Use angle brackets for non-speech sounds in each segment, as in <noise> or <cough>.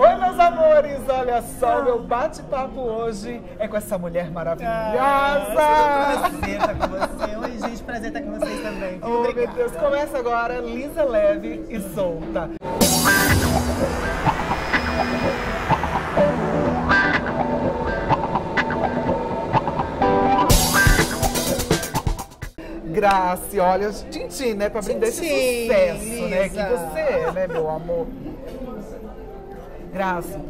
Oi, meus amores! Olha só, o meu bate-papo hoje é com essa mulher maravilhosa! Ah, prazer estar com você. Oi, gente, prazer estar com vocês também. Oh, meu. Deus! Começa agora, Lisa Leve e solta. Grace, olha, Tintin, né? Pra brindar esse Tintim, sucesso, né? Que você é, né, meu amor? Graça,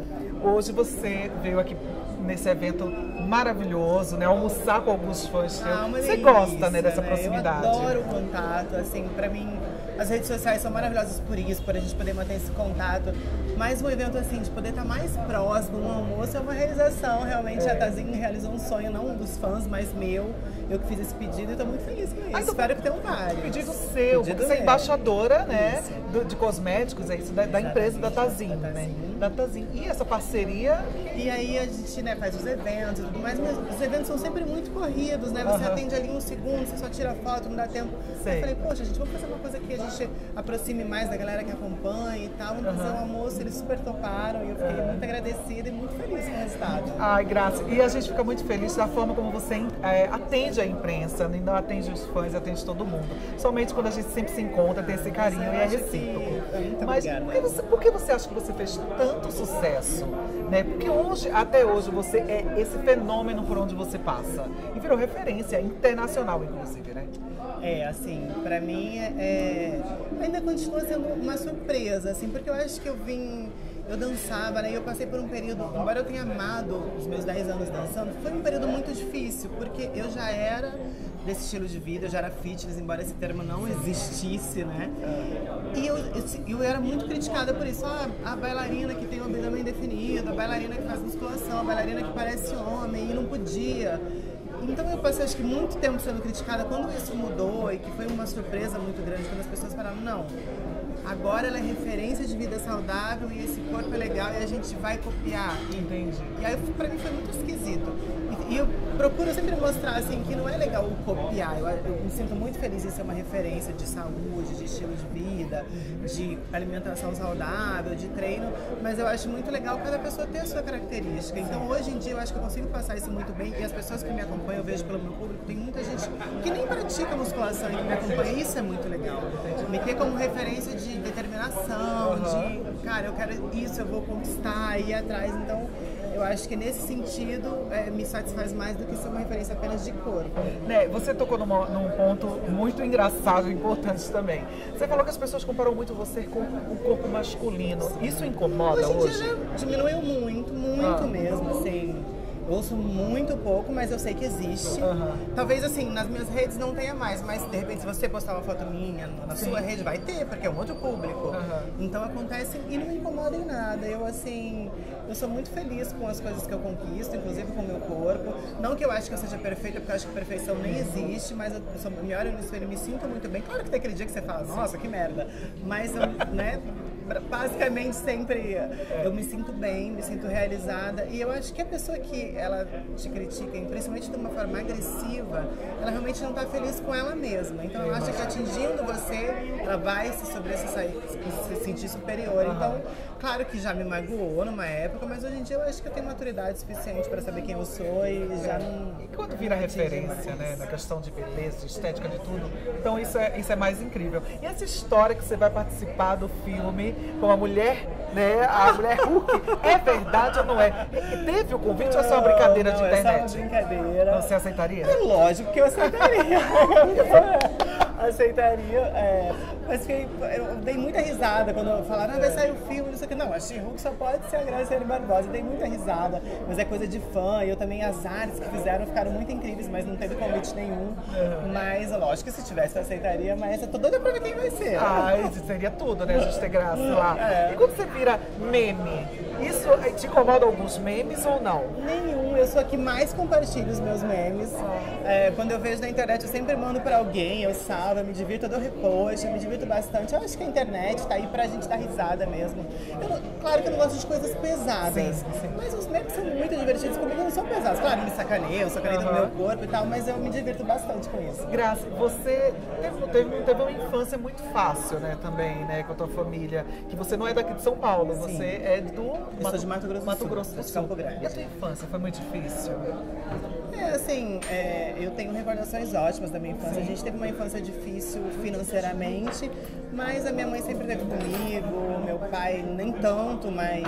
hoje você veio aqui nesse evento maravilhoso, né? Almoçar com alguns fãs seus. Ah, você delícia, gosta, né, dessa né? proximidade? Eu adoro o contato, assim, pra mim as redes sociais são maravilhosas por isso, por a gente poder manter esse contato. Mas um evento assim, de poder estar mais próximo, um almoço, é uma realização. Realmente É. a Tazinho realizou um sonho, não dos fãs, mas meu. Eu que fiz esse pedido e tô muito feliz com isso. Ah, então- Espero que tenham vários. Pedido seu, Pedido você é embaixadora, né, do- de cosméticos, é isso, da, da empresa da Tazin, Da né? Da Tazin. E essa parceria, E aí a gente né, faz os eventos e tudo mais, mas os eventos são sempre muito corridos, né? Você Aham. atende ali um segundo, você só tira foto, não dá tempo. Sei. Eu falei, poxa, gente, vamos fazer uma coisa que a gente aproxime mais da galera que acompanha e tal. Vamos fazer um almoço, eles super toparam e eu fiquei muito agradecida e muito feliz com o resultado. ai, graça. E a gente fica muito feliz da forma como você é, atende a imprensa, né? não atende os fãs, atende todo mundo. Somente quando a gente sempre se encontra, tem esse carinho eu e é que- recíproco. Muito Mas obrigada. por que, você, por que você acha que você fez tanto sucesso? Né? Porque hoje, até hoje, você é esse fenômeno por onde você passa. E virou referência internacional, inclusive, né? É, assim, pra mim é, ainda continua sendo uma surpresa, assim, porque eu acho que eu vim, eu dançava, né? E eu passei por um período, embora eu tenha amado os meus 10 anos dançando, foi um período muito difícil, porque eu já era desse estilo de vida, eu já era fitness, embora esse termo não existisse, né? E eu, eu, eu era muito criticada por isso. Ah, a bailarina que tem o abdômen definido, a bailarina que faz musculação, a bailarina que parece homem e não podia. Então eu passei acho que muito tempo sendo criticada quando isso mudou e que foi uma surpresa muito grande quando as pessoas falaram, não, agora ela é referência de vida saudável e esse corpo é legal e a gente vai copiar. Entendi. E aí pra mim foi muito esquisito. E, eu procuro sempre mostrar assim que não é legal copiar. Eu, eu me sinto muito feliz em ser uma referência de saúde, de estilo de vida, de alimentação saudável, de treino, mas eu acho muito legal cada pessoa ter a sua característica. Então hoje em dia eu acho que eu consigo passar isso muito bem e as pessoas que me acompanham, eu vejo pelo meu público, tem muita gente que nem pratica musculação e que me acompanha. Isso é muito legal. Me ter como referência de determinação, de cara, eu quero isso, eu vou conquistar, ir atrás. Então eu acho que nesse sentido é, me satisfaz mais do que ser uma referência apenas de corpo. Né, você tocou numa- num ponto muito engraçado e importante também. Você falou que as pessoas comparam muito você com o corpo masculino. Isso incomoda Hoje hoje? diminuiu muito, muito Ah. mesmo, assim. Ouço muito pouco, mas eu sei que existe. Aham. Talvez assim, nas minhas redes não tenha mais, mas de repente se você postar uma foto minha na Sim. sua rede, vai ter, porque é um outro público. Aham. Então acontece e não me incomoda em nada. Eu assim, eu sou muito feliz com as coisas que eu conquisto, inclusive com o meu corpo. Não que eu acho que eu seja perfeita, porque eu acho que perfeição nem existe, mas eu, sou, me olho no espelho e me sinto muito bem. Claro que tem aquele dia que você fala, nossa, que merda. Mas eu, né, basicamente sempre eu me sinto bem, me sinto realizada. E eu acho que a pessoa que ela te critica, principalmente de uma forma agressiva, ela realmente não está feliz com ela mesma. Então eu acho que atingindo você, ela vai se sobressair, se sentir superior. Então, claro que já me magoou numa época, mas hoje em dia eu acho que eu tenho maturidade suficiente para saber quem eu sou e já não. E quando vira não referência, né, na questão de beleza, de estética, de tudo, então isso é, isso é mais incrível. E essa história que você vai participar do filme com a mulher, né, a <laughs> mulher Hulk, é verdade ou não é? E Teve o convite ou é só uma brincadeira de Não, é só uma internet? brincadeira. Você aceitaria? É lógico que eu aceitaria. <laughs> <laughs> aceitaria. é. Mas fiquei, eu dei muita risada quando falaram, ah, vai sair o filme, não sei o que. Não, a She-Hulk só pode ser a Graciane Barbosa. Eu dei muita risada, mas é coisa de fã. E eu também, as artes que fizeram ficaram muito incríveis, mas não teve convite nenhum. Mas, lógico que se tivesse, eu aceitaria. Mas eu tô doida pra ver quem vai ser. Ai, isso seria tudo, né? A gente ter graça lá. É. E quando você vira meme, isso te incomoda alguns memes ou não? Nenhum, eu sou a que mais compartilha os meus memes. É, quando eu vejo na internet, eu sempre mando pra alguém, eu salvo. eu me divirto, eu dou repost, eu me divirto bastante. Eu acho que a internet tá aí pra gente dar risada mesmo. Eu, claro que eu não gosto de coisas pesadas, sim, sim. mas os memes são muito divertidos comigo, não são pesados. Claro, me sacaneiam, sacaneiam uhum. do meu corpo e tal, mas eu me divirto bastante com isso. Graça, você teve, teve, teve uma infância muito fácil, né, também, né, com a tua família, que você não é daqui de São Paulo, sim. você é do... Eu Mato, sou de Mato Grosso Mato Grosso do Sul. Campo Grande. E a tua infância foi muito difícil? É, assim, é, eu tenho recordações ótimas da minha infância. A gente teve uma infância difícil financeiramente, mas a minha mãe sempre esteve comigo, meu pai nem tanto, mas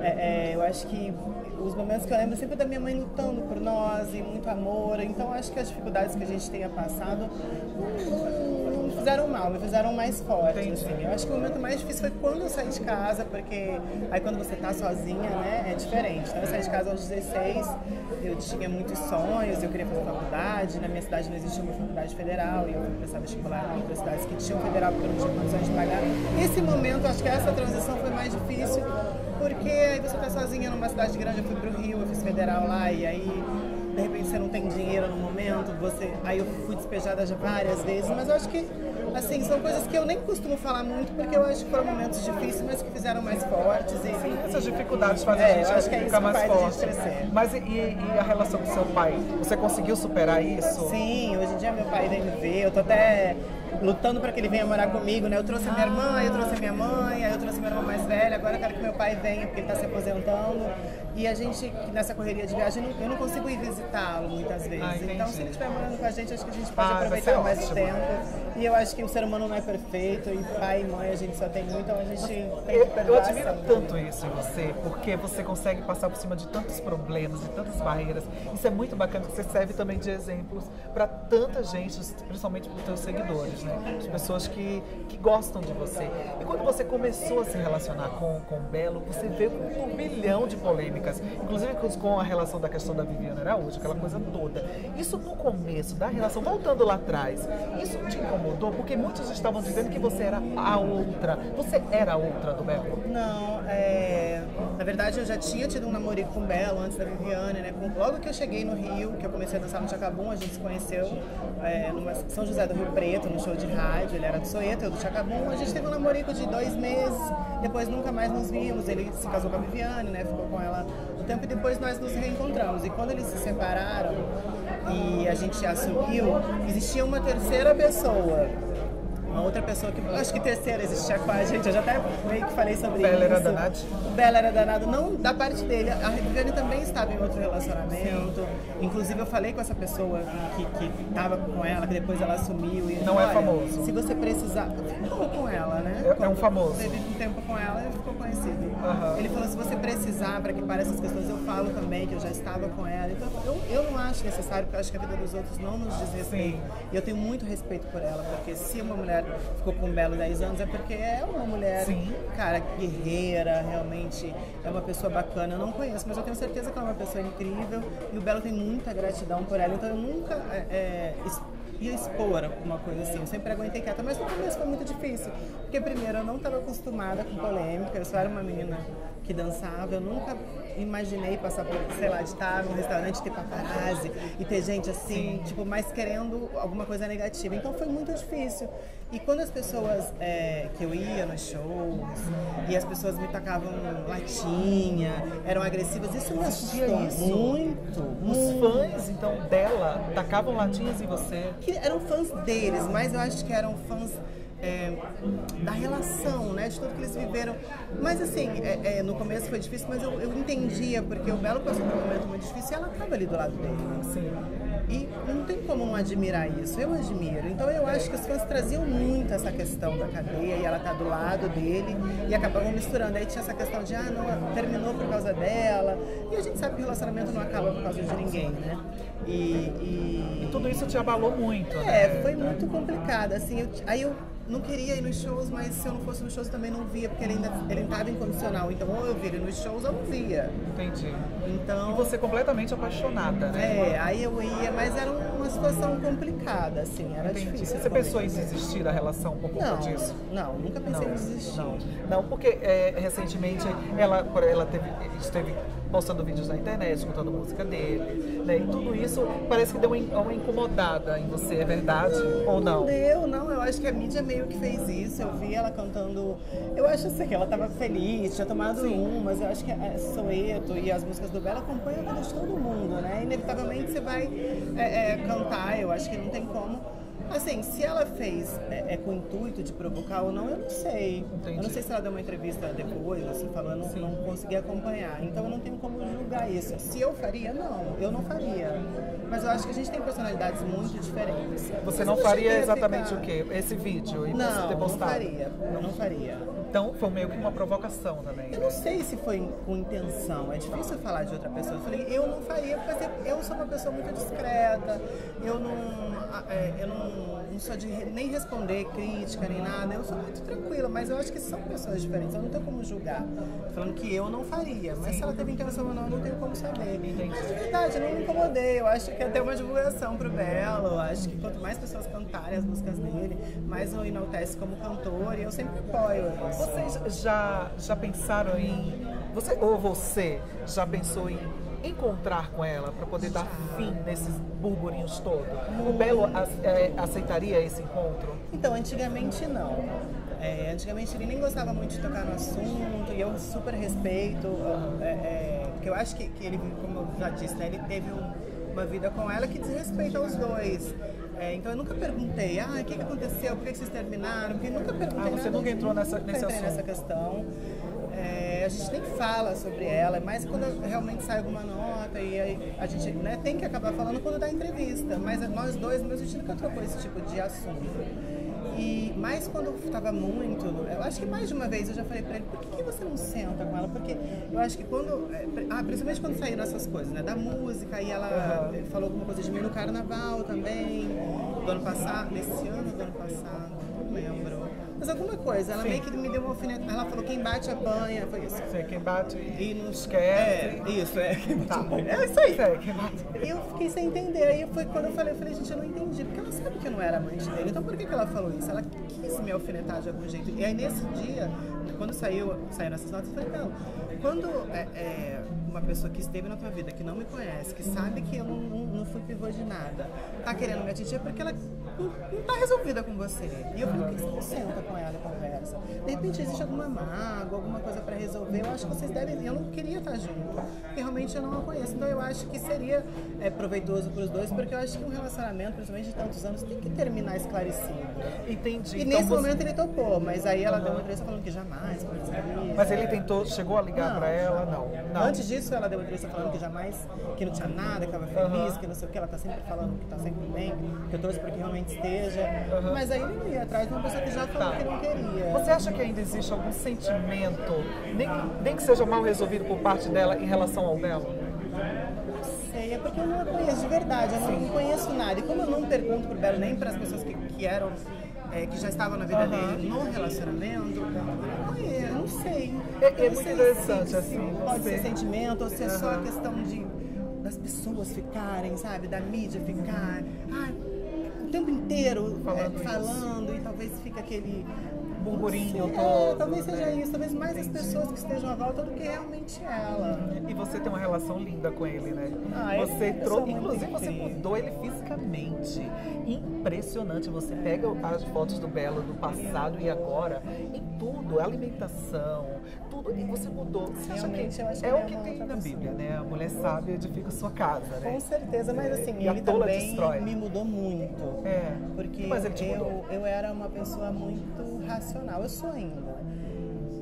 é, é, eu acho que os momentos que eu lembro sempre da minha mãe lutando por nós e muito amor. Então acho que as dificuldades que a gente tenha passado não fizeram mal, me fizeram mais forte. Assim. Eu acho que o momento mais difícil foi quando eu saí de casa, porque aí quando você tá sozinha, né, é diferente. Então eu saí de casa aos 16, eu tinha muitos sonhos, eu queria fazer faculdade. Na minha cidade não existia uma faculdade federal e eu fui prestar vestibular em outras cidades que tinham federal porque eu não tinha condições de pagar. Esse momento, acho que essa transição foi mais difícil porque aí você tá sozinha numa cidade grande, eu fui pro Rio, eu fiz federal lá, e aí de repente você não tem dinheiro no momento, você. Aí eu fui despejada já várias vezes, mas eu acho que assim, são coisas que eu nem costumo falar muito, porque eu acho que foram momentos difíceis, mas que fizeram mais fortes. E, Sim, essas dificuldades fazem é, a gente acho que é ficar mais forte. Mas e, e, a relação com seu pai? Você conseguiu superar isso? Sim, hoje em dia meu pai vem ver, eu tô até lutando para que ele venha morar comigo, né? Eu trouxe a minha irmã, eu trouxe a minha mãe, aí eu trouxe a minha irmã mais velha, agora eu quero que meu pai venha porque ele está se aposentando. E a gente, nessa correria de viagem, eu não consigo ir visitá-lo muitas vezes. Ah, então, se ele estiver morando com a gente, acho que a gente pode ah, aproveitar mais ótimo. tempo. E eu acho que o ser humano não é perfeito, e pai e mãe a gente só tem muito, então a gente tem que perdoar Eu admiro sempre. tanto isso em você, porque você consegue passar por cima de tantos problemas, de tantas barreiras. Isso é muito bacana, você serve também de exemplos para tanta gente, principalmente para os seus seguidores, né? As pessoas que, que gostam de você. E quando você começou a se relacionar com, com o Belo, você veio com um milhão de polêmicas inclusive com a relação da questão da Viviana Araújo, aquela coisa toda. Isso no começo da relação, voltando lá atrás, isso te incomodou? Porque muitos estavam dizendo que você era a outra. Você era a outra do Belo? Não, é... na verdade eu já tinha tido um namorico com o Belo antes da Viviane, né? Logo que eu cheguei no Rio, que eu comecei a dançar no Chacabum, a gente se conheceu é, São José do Rio Preto, num show de rádio, ele era do Soeto, eu do Chacabum. A gente teve um namorico de dois meses, depois nunca mais nos vimos. Ele se casou com a Viviane, né? Ficou com ela um tempo e depois nós nos reencontramos. E quando eles se separaram e a gente assumiu, existia uma terceira pessoa uma outra pessoa que. Acho que terceira existia com a gente, eu já até meio que falei sobre Bela isso. Era danado. O Bela era danado, não da parte dele. A Viviane também estava em outro relacionamento. Sim. Inclusive, eu falei com essa pessoa que, estava com ela, que depois ela assumiu. E, não é famoso. Se você precisar. Ficou com ela, né? É, é um famoso. Teve um tempo com ela e ficou conhecido. Uhum. Ele falou: se você precisar para que pare essas questões, eu falo também que eu já estava com ela. Então, eu, eu não acho necessário, porque eu acho que a vida dos outros não nos diz respeito. Sim. E eu tenho muito respeito por ela, porque se uma mulher ficou com o Belo 10 anos é porque é uma mulher, Sim. cara, guerreira, realmente é uma pessoa bacana. Eu não conheço, mas eu tenho certeza que ela é uma pessoa incrível e o Belo tem muita gratidão por ela. Então eu nunca é, é, ia expor uma coisa assim. Eu sempre aguentei quieta, mas no começo foi muito difícil. Porque, primeiro, eu não estava acostumada com polêmica, eu só era uma menina que dançava, eu nunca imaginei passar por, sei lá, de estar num restaurante ter paparazzi e ter gente assim, Sim. tipo, mais querendo alguma coisa negativa. Então foi muito difícil. E quando as pessoas é, que eu ia nos shows e as pessoas me tacavam latinha, eram agressivas, isso me isso. muito. Os fãs, então, dela tacavam latinhas em você? Que eram fãs deles, mas eu acho que eram fãs é, da relação, né, de tudo que eles viveram. Mas assim, é, é, no começo foi difícil, mas eu, eu entendia, porque o Belo passou por um momento muito difícil e ela estava ali do lado dele. Sim. E não tem como não admirar isso, eu admiro. Então eu acho que os fãs traziam muito essa questão da cadeia e ela tá do lado dele e acabavam misturando. Aí tinha essa questão de, ah, não, terminou por causa dela. E a gente sabe que o relacionamento não acaba por causa de ninguém, né? E, e... e tudo isso te abalou muito, né? É, foi muito complicado. Assim, eu, aí eu não queria ir nos shows, mas se eu não fosse nos shows também não via, porque ele ainda ele estava incondicional. Então, ou eu via ele nos shows ou não via. Entendi. Então. E você completamente apaixonada, né? É, aí eu ia, mas era uma situação complicada, assim, era Entendi. difícil. Você pensou em desistir da relação por conta Não, disso? não, nunca pensei Não, em desistir. Não, não porque é, recentemente ela, ela teve, esteve postando vídeos na internet, escutando música dele, né? E tudo isso parece que deu uma, uma incomodada em você, é verdade? Ou não? deu, não. Eu acho que a mídia meio que fez isso. Eu vi ela cantando. Eu acho assim, que ela tava feliz, tinha tomado um, mas eu acho que a Soeto e as músicas do Bela acompanham a vida de todo mundo, né? Inevitavelmente você vai é, é, cantar, eu acho que não tem como. Assim, se ela fez é, é com o intuito de provocar ou não, eu não sei. Entendi. Eu não sei se ela deu uma entrevista depois, assim, falando, não, não consegui acompanhar. Então eu não tenho como julgar isso. Se eu faria, não, eu não faria. Mas eu acho que a gente tem personalidades muito diferentes. Você não eu faria exatamente ficar- o quê? Esse vídeo e você Não, ter não postado? faria. Eu não faria. Então foi meio que uma provocação também. Eu não sei se foi com intenção, é difícil falar de outra pessoa. Eu falei, eu não faria, porque assim, eu sou uma pessoa muito discreta, eu não, é, eu não, não sou de nem responder crítica nem nada, eu sou muito tranquila, mas eu acho que são pessoas diferentes, eu não tenho como julgar. Tô Falando que eu não faria, mas se ela teve intenção ou não, eu não tenho como saber. Mas de verdade, eu não me incomodei, eu acho que é até uma divulgação pro Belo, eu acho que quanto mais pessoas cantarem as músicas dele, mais o enaltece como cantor, e eu sempre apoio isso. Vocês já, já pensaram em. Você ou você já pensou em encontrar com ela para poder dar fim nesses burburinhos todos? O Belo é, aceitaria esse encontro? Então, antigamente não. É, antigamente ele nem gostava muito de tocar no assunto e eu super respeito, é, é, porque eu acho que, que ele, como eu já disse, né, ele teve um- uma vida com ela que diz respeito aos dois. É, então eu nunca perguntei, ah, o que, que aconteceu, por que que vocês terminaram? Porque nunca perguntei Ah, você nunca entrou nessa- nunca nesse assunto. nessa questão. É, a gente nem fala sobre ela, mas quando realmente sai alguma nota e aí a gente né, tem que acabar falando quando dá entrevista. Mas nós dois, mesmo, a gente nunca trocou esse tipo de assunto. E mais quando estava muito, eu acho que mais de uma vez eu já falei pra ele, por que, que você não senta com ela? Porque eu acho que quando, é, ah, principalmente quando saíram essas coisas, né, da música, e ela ele falou alguma coisa de mim no carnaval também, do ano passado, nesse ano do ano passado, não lembro. Mas alguma coisa, ela meio que me deu uma alfinetada, ela falou quem bate apanha, foi isso. Você quem bate e, não esquece. É, isso, é. Quem bate Tá. apanha. É isso aí. Quem bate. E eu fiquei sem entender. Aí foi quando eu falei, eu falei, gente, eu não entendi. Porque ela sabe que eu não era amante dele. Então por que, que ela falou isso? Ela quis me alfinetar de algum jeito. E aí nesse dia, quando saiu, saíram essas notas, eu falei, não, quando é, é, uma pessoa que esteve na tua vida, que não me conhece, que sabe que eu não, não, não fui pivô de nada, tá querendo me atingir é porque ela não, não tá resolvida com você. E eu falei, por que você não senta com ela e conversa? De repente existe alguma mágoa, alguma coisa pra resolver, eu acho que vocês devem. Eu não queria estar junto, porque realmente eu não a conheço. Então eu acho que seria é, proveitoso pros dois, porque eu acho que um relacionamento, principalmente de tantos anos, tem que terminar esclarecido. Entendi. E Então nesse você- momento ele topou, mas aí ela deu uma entrevista falando que jamais. Mas ele tentou, chegou a ligar pra ela? Não. não. Antes disso, ela deu uma entrevista falando que jamais, que não tinha nada, que estava feliz, Aham. que não sei o que, ela tá sempre falando que tá sempre bem, que eu torço para que realmente esteja. Aham. Mas aí ele ia atrás de uma pessoa que já falou Tá. que não queria. Você acha que ainda existe algum sentimento, nem, nem que seja mal resolvido por parte dela em relação ao Belo? sei, é porque eu não a conheço de verdade, eu não conheço nada. E como eu não pergunto pro Belo nem para as pessoas que, que eram, é, que já estavam na vida Aham. dele no relacionamento, eu não sei. É- é não muito sei interessante, se, assim, se Pode ser sentimento ou se é só Aham. questão de das pessoas ficarem, sabe? Da mídia ficar. Ah, o tempo inteiro Falando é, falando e talvez fique aquele Burburinho sei, todo, É, talvez seja né? isso, talvez mais as Entendi. pessoas que estejam à volta do que realmente ela. E você tem uma relação linda com ele, né? Ah, você eu trou- sou muito Inclusive, você mudou ele fisicamente. Impressionante. Você pega as fotos do Belo do passado e agora, em tudo, alimentação, tudo, e você mudou. Você acha Realmente, que é o é que tem outra na. Bíblia, né? A mulher sábia edifica sua casa, né? Com certeza, mas assim, E a ele também destrói. me mudou muito. É. Porque Mas ele te eu, mudou. eu era uma pessoa muito racional, eu sou ainda.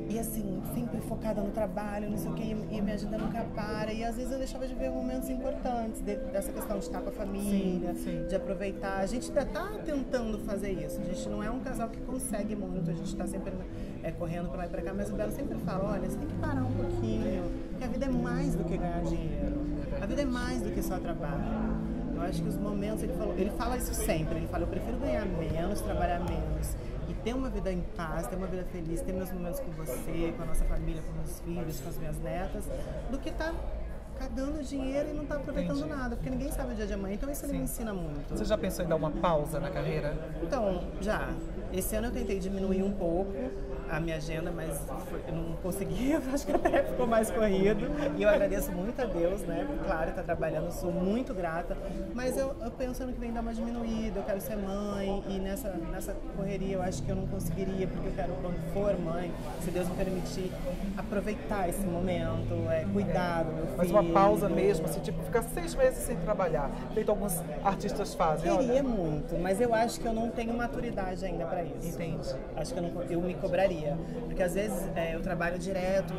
E assim, sempre focada no trabalho, não sei o que, e minha agenda nunca para. E às vezes eu deixava de ver momentos importantes de- dessa questão de estar com a família, Sim, sim. de aproveitar. A gente ainda tá tentando fazer isso. A gente não é um casal que consegue muito, a gente tá sempre é, correndo pra lá e pra cá, mas o Belo sempre fala, olha, você tem que parar um pouquinho, porque a vida é mais do que ganhar dinheiro. A vida é mais do que só trabalho. Eu acho que os momentos, ele, falou, ele fala isso sempre, ele fala, eu prefiro ganhar menos, trabalhar menos e ter uma vida em paz, ter uma vida feliz, ter meus momentos com você, com a nossa família, com meus filhos, com as minhas netas, do que estar tá cagando dinheiro e não tá aproveitando Entendi. nada, porque ninguém sabe o dia de amanhã, então isso Sim. ele me ensina muito. Você já pensou em dar uma pausa na carreira? Então, já. Esse ano eu tentei diminuir um pouco, a minha agenda, mas eu não consegui, <laughs> acho que até ficou mais corrido. E eu agradeço muito a Deus, né? Claro, está trabalhando, sou muito grata. Mas eu, eu pensando que vem dar uma diminuída, eu quero ser mãe e nessa, nessa correria eu acho que eu não conseguiria, porque eu quero, quando for mãe, se Deus me permitir, aproveitar esse momento, é, cuidar do meu filho. Mas uma pausa mesmo, assim, tipo, ficar seis meses sem trabalhar, feito alguns artistas fazem. Queria olha. muito, mas eu acho que eu não tenho maturidade ainda para isso. Entende? Acho que eu, não, eu me cobraria. Porque às vezes é, eu trabalho direto,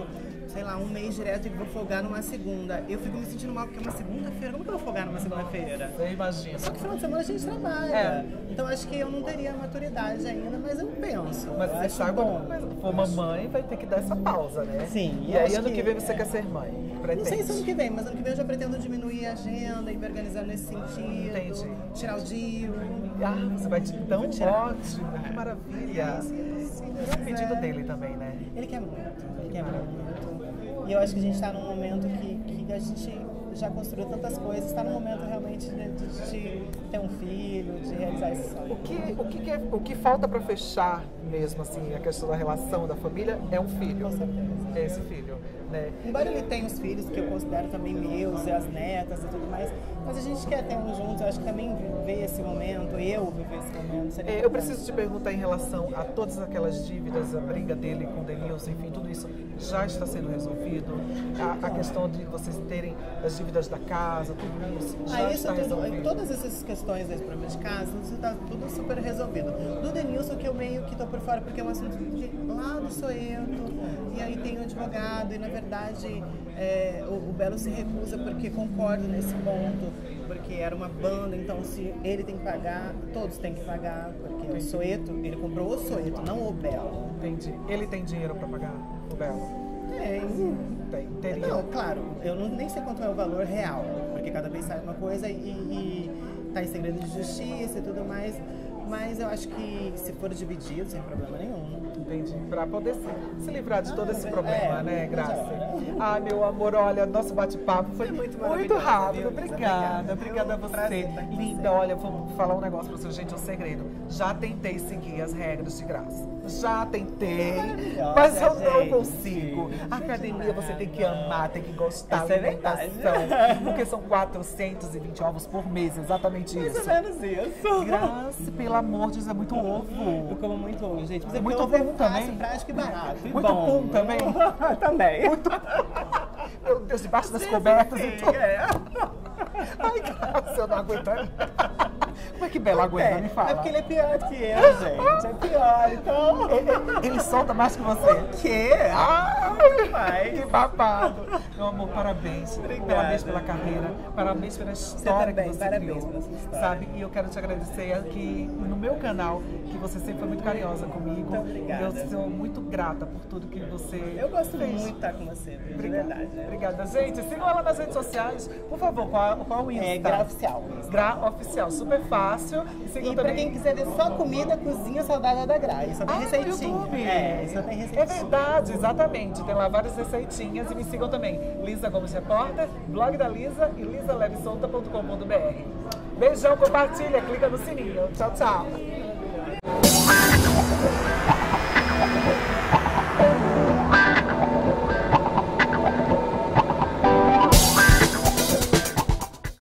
sei lá, um mês direto e vou folgar numa segunda. Eu fico me sentindo mal porque é uma segunda-feira. Como que eu vou folgar numa segunda-feira? Você imagina. Só que final de semana a gente trabalha. É. Então acho que eu não teria maturidade ainda, mas eu penso. Mas você sabe quando for mamãe, vai ter que dar essa pausa, né? Sim. E aí ano que, que vem você é. quer ser mãe? Pretende. Não sei se ano que vem, mas ano que vem eu já pretendo diminuir a agenda e me organizar nesse sentido. Entendi. Tirar o dia. Ah, você vai te tão ótimo, que maravilha. Sim, sim. Esse é pedido dele também, né? Ele quer muito, ele quer muito. E eu acho que a gente está num momento que, que a gente já construiu tantas coisas, está no momento realmente de, de, de, ter um filho, de realizar esse sonho. O que, o que, é, o que falta para fechar mesmo assim a questão da relação da família é um filho. Com certeza. É esse filho. Né? Embora ele tenha os filhos que eu considero também meus e as netas e tudo mais, mas a gente quer ter um juntos, eu acho que também viver esse momento, eu viver esse momento. É, eu preciso te perguntar em relação a todas aquelas dívidas, a briga dele com o Denilson, enfim, tudo isso já está sendo resolvido? A, a questão de vocês terem as dívidas da casa, tudo isso já ah, isso está tudo, resolvido? Todas essas questões desse problema de casa, isso está tudo super resolvido. Do Denilson que eu meio que estou por fora, porque é um assunto de lá do Soeto, e aí tem o advogado, e na verdade é, o, o, Belo se recusa porque concorda nesse ponto, porque era uma banda, então se ele tem que pagar, todos têm que pagar, porque Entendi. o Soeto, ele comprou o Soeto, não o Belo. Entendi. Ele tem dinheiro para pagar Belo? Tem. Tem, teria. Não, claro, eu não, nem sei quanto é o valor real, porque cada vez sai uma coisa e, e tá em segredo de justiça e tudo mais. Mas eu acho que se for dividido, sem problema nenhum. Entendi. Pra poder se, se livrar de todo esse problema, é, né, Graça? Ah, meu amor, olha, nosso bate-papo foi muito, muito rápido. Obrigada, obrigada a você. Linda, olha, vou falar um negócio pra você, gente, é um segredo. Já tentei seguir as regras de graça. Já tentei, mas eu não consigo. A academia você tem que amar, tem que gostar da é alimentação. Porque são 420 ovos por mês, exatamente isso. Mais ou menos isso. Graça, pelo amor de Deus, é muito ovo. Eu como muito ovo, gente. Mas é muito ovo é também. prático e barato. E muito bom. pum também. <laughs> também. Muito... Meu Deus, debaixo das cobertas e tudo. É. <laughs> Ai, cara, eu não aguento. Como é que Bela aguenta? É, Me fala. É porque ele é pior que eu, gente. É pior, então. Ele, ele solta mais que você. O quê? Ah, que babado. Meu amor, parabéns. Obrigada. Parabéns pela carreira. Parabéns pela história que você parabéns criou. Sabe? E eu quero te agradecer aqui no meu canal, que você sempre foi muito carinhosa comigo. Muito obrigada. Eu sou muito grata por tudo que você Eu gosto fez. muito de estar com você, de verdade. Obrigada, gente. Sigam ela nas redes sociais. Por favor, qual, qual o Insta? É Gra Oficial. Gra Oficial. Super fácil. E, e pra quem quiser ver só comida, cozinha saudável da Gra. Só tem ah, receitinha. É, só tem receitinha. É verdade, exatamente. Tem lá várias receitinhas. E me sigam também. Lisa Gomes Repórter, blog da Lisa e lisalevesolta.com.br. Beijão, compartilha, clica no sininho. Tchau, tchau.